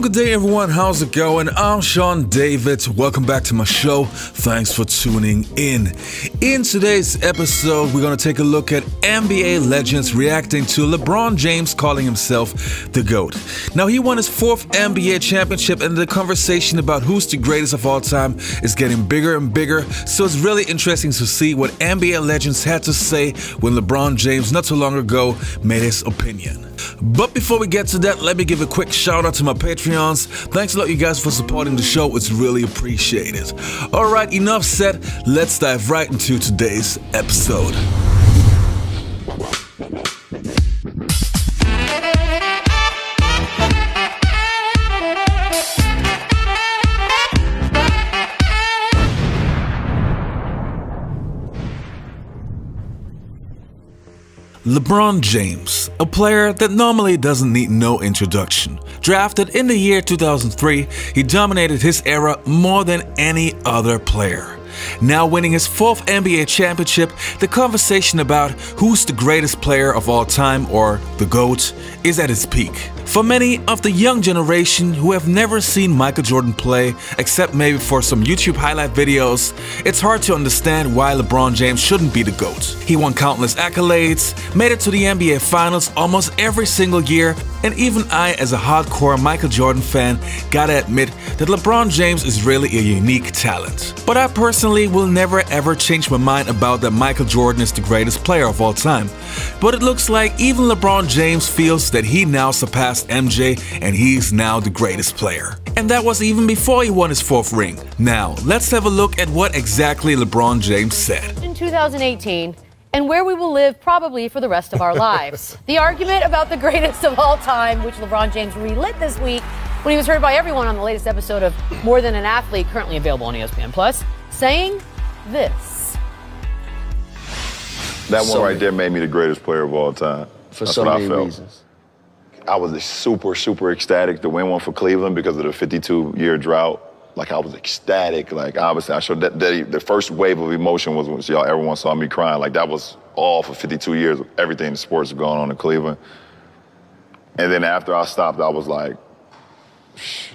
good day, everyone. How's it going? I'm Sean David. Welcome back to my show. Thanks for tuning in. In today's episode, we're going to take a look at NBA legends reacting to LeBron James calling himself the GOAT. Now, he won his fourth NBA championship, and the conversation about who's the greatest of all time is getting bigger and bigger. So it's really interesting to see what NBA legends had to say when LeBron James, not too long ago, made his opinion. But before we get to that, let me give a quick shout out to my Patreons. Thanks a lot, you guys, for supporting the show. It's really appreciated. All right, enough said. Let's dive right into today's episode. LeBron James, a player that normally doesn't need no introduction. Drafted in the year 2003, he dominated his era more than any other player. Now winning his fourth NBA championship, the conversation about who's the greatest player of all time or the GOAT is at its peak. For many of the young generation who have never seen Michael Jordan play, except maybe for some YouTube highlight videos, it's hard to understand why LeBron James shouldn't be the GOAT. He won countless accolades, made it to the NBA Finals almost every single year, and even I, as a hardcore Michael Jordan fan, gotta admit that LeBron James is really a unique talent. But I personally will never ever change my mind about that Michael Jordan is the greatest player of all time. But it looks like even LeBron James feels that he now surpassed MJ and he's now the greatest player. And that was even before he won his fourth ring. Now, let's have a look at what exactly LeBron James said. In 2018, and where we will live probably for the rest of our lives. the argument about the greatest of all time, which LeBron James relit this week when he was heard by everyone on the latest episode of More Than an Athlete, currently available on ESPN Plus, saying this. That one right there made me the greatest player of all time. For That's so what many I felt. reasons. I was super, super ecstatic to win one for Cleveland because of the 52 year drought. Like I was ecstatic. Like obviously, I showed that, that the first wave of emotion was when y'all everyone saw me crying. Like that was all for 52 years of everything in sports going on in Cleveland. And then after I stopped, I was like,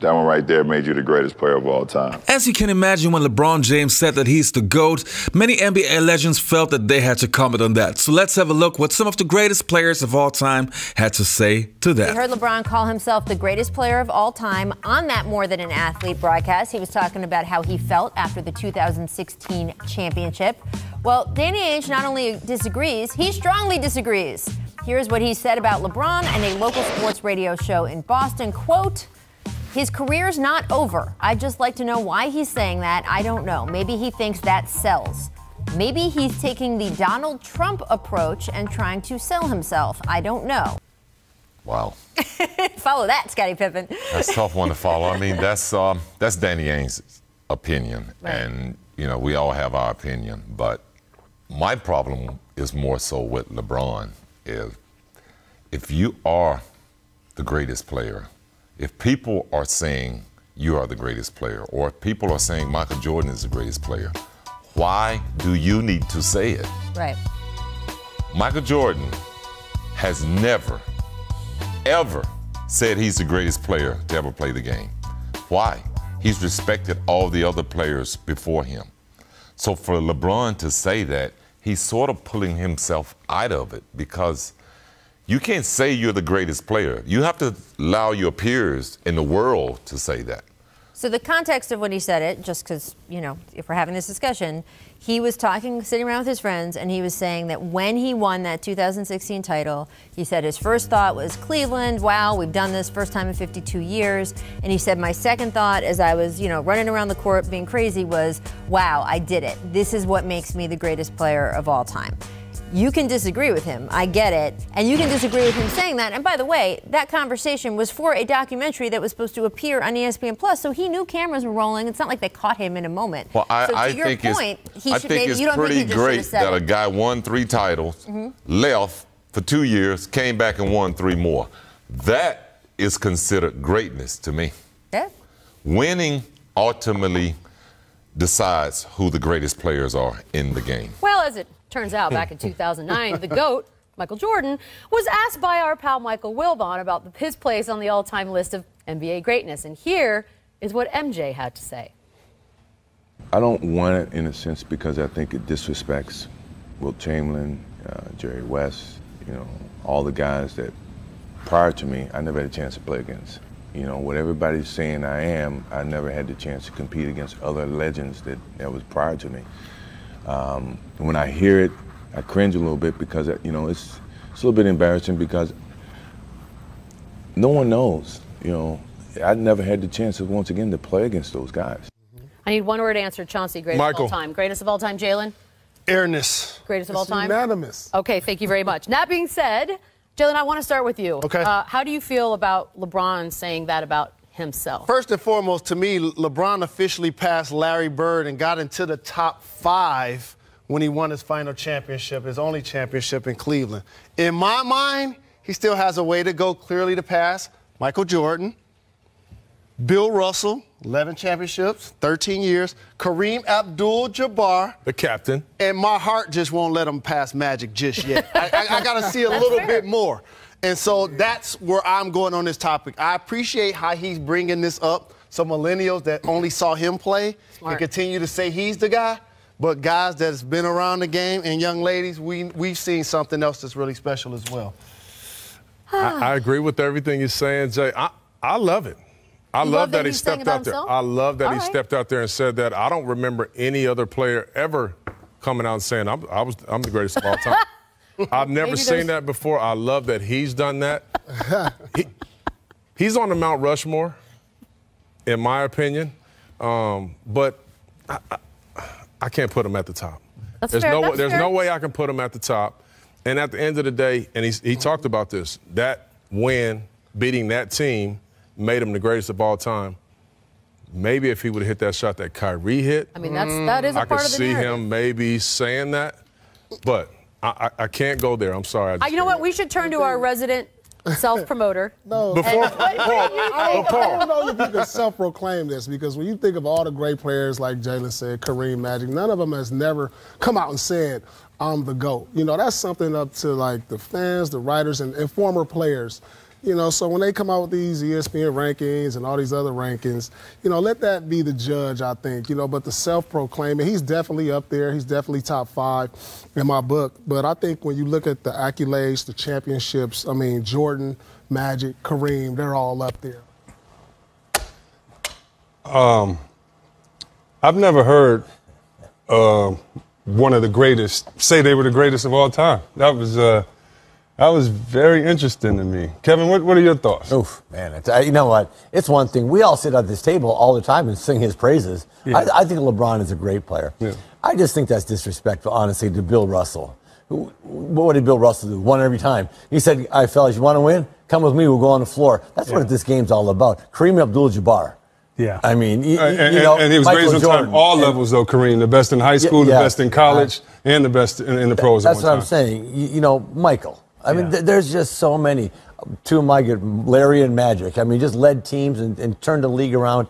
that one right there made you the greatest player of all time. As you can imagine, when LeBron James said that he's the GOAT, many NBA legends felt that they had to comment on that. So let's have a look what some of the greatest players of all time had to say to that. We that. heard LeBron call himself the greatest player of all time on that More Than an Athlete broadcast. He was talking about how he felt after the 2016 championship. Well, Danny Ainge not only disagrees, he strongly disagrees. Here's what he said about LeBron and a local sports radio show in Boston. Quote, his career's not over. I'd just like to know why he's saying that. I don't know. Maybe he thinks that sells. Maybe he's taking the Donald Trump approach and trying to sell himself. I don't know. Wow, Follow that, Scottie Pippen. that's a tough one to follow. I mean, that's um, that's Danny Ainge's opinion, Right. and you know we all have our opinion. But my problem is more so with LeBron. Is if you are the greatest player, if people are saying you are the greatest player, or if people are saying Michael Jordan is the greatest player, why do you need to say it? Right. Michael Jordan has never, ever said he's the greatest player to ever play the game. Why? He's respected all the other players before him. So for LeBron to say that, he's sort of pulling himself out of it because you can't say you're the greatest player. You have to allow your peers in the world to say that. So the context of when he said it, just because you know, if we're having this discussion, he was talking, sitting around with his friends, and he was saying that when he won that 2016 title, he said his first thought was Cleveland. Wow, we've done this first time in 52 years. And he said my second thought, as I was, you know, running around the court being crazy, was, Wow, I did it. This is what makes me the greatest player of all time. You can disagree with him. I get it. And you can disagree with him saying that. And by the way, that conversation was for a documentary that was supposed to appear on ESPN Plus, so he knew cameras were rolling. It's not like they caught him in a moment. Well, I, so to I your think point, it's, he I should think maybe it's you don't pretty think he just should great that a it. Guy won three titles, mm-hmm. left for two years, came back and won three more. That is considered greatness to me. Yeah. Winning ultimately decides who the greatest players are in the game. Well, as it turns out, back in 2009, the GOAT, Michael Jordan, was asked by our pal Michael Wilbon about his place on the all time list of NBA greatness. And here is what MJ had to say. I don't want it in a sense because I think it disrespects Wilt Chamberlain, uh, Jerry West, you know, all the guys that prior to me I never had a chance to play against. You know, what everybody's saying I am, I never had the chance to compete against other legends that, that was prior to me. Um, when I hear it, I cringe a little bit because, you know, it's, it's a little bit embarrassing because no one knows, you know. I never had the chance, of, once again, to play against those guys. I need one word answer, Chauncey. Greatest Michael. of all time. Greatest of all time, Jalen? Airness. Greatest of all time? unanimous. Okay, thank you very much. That being said, Jalen, I want to start with you. Okay. Uh, how do you feel about LeBron saying that about himself? First and foremost, to me, LeBron officially passed Larry Bird and got into the top five when he won his final championship, his only championship in Cleveland. In my mind, he still has a way to go clearly to pass Michael Jordan, Bill Russell, 11 championships, 13 years, Kareem Abdul Jabbar, The captain. and my heart just won't let him pass Magic just yet. I, I, I got to see a little fair. bit more. And so that's where I'm going on this topic. I appreciate how he's bringing this up so millennials that only saw him play Smart. can continue to say he's the guy. But guys that's been around the game and young ladies, we, we've seen something else that's really special as well. I, I agree with everything you're saying, Jay. I, I love it. I love, love that that he stepped out there. I love that All he right. stepped out there and said that. I don't remember any other player ever coming out and saying I'm, I was, I'm the greatest of all time. I've never Maybe seen there's- that before. I love that he's done that. he, he's on the Mount Rushmore, in my opinion, um, but I, I, I can't put him at the top. That's there's fair, no that's there's fair. no way I can put him at the top. And at the end of the day, and he's, he talked about this, that win, beating that team, made him the greatest of all time. Maybe if he would have hit that shot that Kyrie hit, I mean, that's that is a I part could of the see narrative. him maybe saying that. But I, I, I can't go there. I'm sorry. I Uh, you know what? We should turn to our resident self-promoter. no, Before, Paul, what do you Paul, I don't know if you can self-proclaim this because when you think of all the great players like Jalen said, Kareem Magic, none of them has never come out and said, "I'm the goat." You know, that's something up to like the fans, the writers, and, and former players. You know, so when they come out with these ESPN rankings and all these other rankings, you know, let that be the judge. I think. You know, but the self-proclaiming, he's definitely up there. He's definitely top five in my book. But I think when you look at the accolades, the championships, I mean, Jordan, Magic, Kareem, they're all up there. Um, I've never heard uh, one of the greatest say they were the greatest of all time. That was uh, that was very interesting to me. Kevin, what, what are your thoughts? Oof, man. It's, uh, you know what? It's one thing. We all sit at this table all the time and sing his praises. Yeah. I, I think LeBron is a great player. Yeah. I just think that's disrespectful, honestly, to Bill Russell. Who- What did Bill Russell do? Won every time. He said, "All right, fellas, you want to win? Come with me. We'll go on the floor." That's Yeah. what this game's all about. Kareem Abdul-Jabbar. Yeah. I mean, you, and, you know, and he was Michael greatest on time, Jordan. all And levels though. Kareem, the best in high school, the best in college, and the best in, in the pros. at That's what I'm saying. You, you know, Michael. I mean, th- there's just so many. Two of my good, Larry and Magic. I mean, just led teams and, and turned the league around.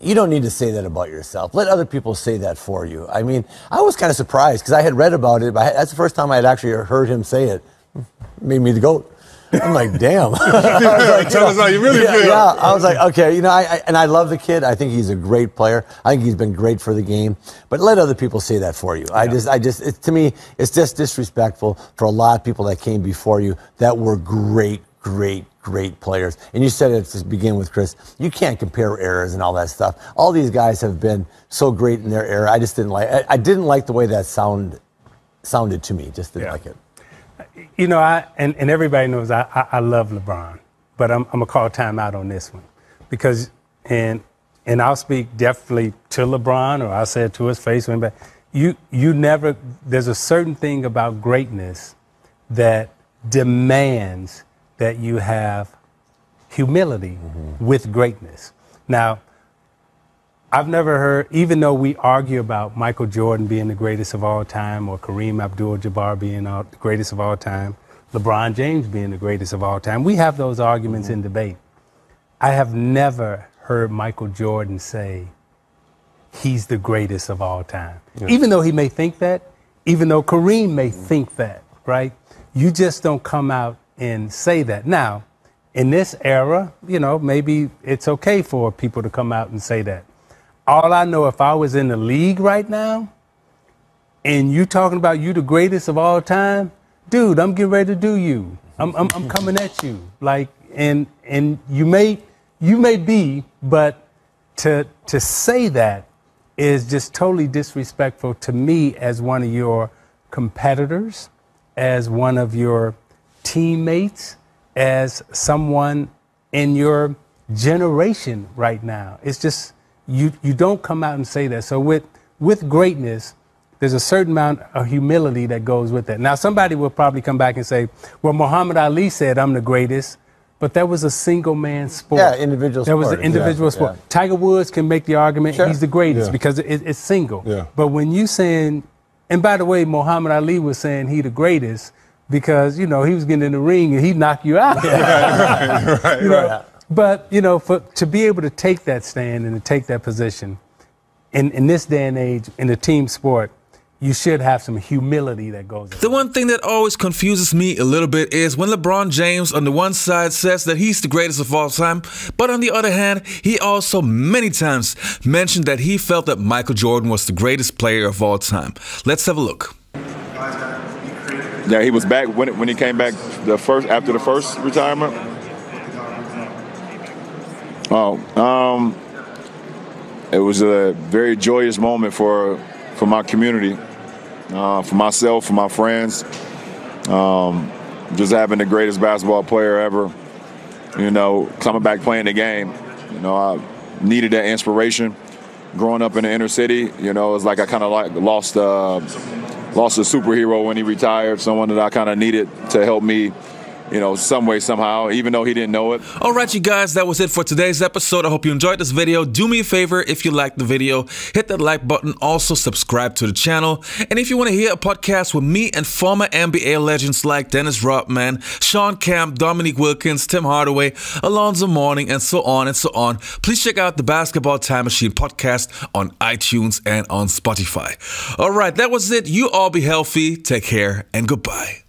You don't need to say that about yourself. Let other people say that for you. I mean, I was kind of surprised because I had read about it, but I- that's the first time I had actually heard him say it. Made me the goat. I'm like, damn. I was like, Tell us how you really yeah, feel. Yeah, I was like, okay, you know, I, I and I love the kid. I think he's a great player. I think he's been great for the game. But let other people say that for you. I just, I just, it, to me, it's just disrespectful for a lot of people that came before you that were great, great, great players. And you said it to begin with, Chris. You can't compare eras and all that stuff. All these guys have been so great in their era. I just didn't like. I, I didn't like the way that sound sounded to me. Just didn't Yeah. like it. You know, I and, and everybody knows I, I, I love LeBron, but I'm, I'm gonna call time out on this one because and and I'll speak definitely to LeBron or I'll say it to his face. when- But you you never there's a certain thing about greatness that demands that you have humility mm-hmm. with greatness. Now, I've never heard, even though we argue about Michael Jordan being the greatest of all time or Kareem Abdul Jabbar being all, the greatest of all time, LeBron James being the greatest of all time, we have those arguments in debate. I have never heard Michael Jordan say he's the greatest of all time. Even though he may think that, even though Kareem may think that, right? You just don't come out and say that. Now, in this era, you know, maybe it's okay for people to come out and say that. All I know, if I was in the league right now, and you talking about you the greatest of all time, dude, I'm getting ready to do you. I'm, I'm, I'm coming at you. Like, and and you may you may be, but to to say that is just totally disrespectful to me as one of your competitors, as one of your teammates, as someone in your generation right now. It's just you you don't come out and say that. So with with greatness, there's a certain amount of humility that goes with that. Now somebody will probably come back and say, "Well, Muhammad Ali said I'm the greatest." But that was a single man sport. Yeah, individual sport. That was an individual exactly, sport. yeah. Tiger Woods can make the argument Sure. he's the greatest Yeah. because it, it's single. Yeah. But when you saying, and by the way, Muhammad Ali was saying he the greatest because you know he was getting in the ring and he knock you out. right, right, You know, right. But you know, for to be able to take that stand and to take that position in in this day and age in a team sport, you should have some humility that goes. The one thing that always confuses me a little bit is when LeBron James on the one side says that he's the greatest of all time, but on the other hand, he also many times mentioned that he felt that Michael Jordan was the greatest player of all time. Let's have a look. Yeah, he was back when when he came back the first after the first retirement. Oh, um, it was a very joyous moment for for my community, uh, for myself, for my friends. Um, just having the greatest basketball player ever. You know, coming back playing the game. You know, I needed that inspiration. Growing up in the inner city, you know, it's like I kind of like lost uh, lost a superhero when he retired. Someone that I kind of needed to help me, you know, some way somehow, even though he didn't know it. Alright, you guys, that was it for today's episode. I hope you enjoyed this video. Do me a favor if you liked the video, hit that like button. Also, subscribe to the channel. And if you want to hear a podcast with me and former NBA legends like Dennis Rodman, Shawn Kemp, Dominique Wilkins, Tim Hardaway, Alonzo Mourning, and so on and so on, please check out the Basketball Time Machine podcast on iTunes and on Spotify. Alright, that was it. You all be healthy, take care, and goodbye.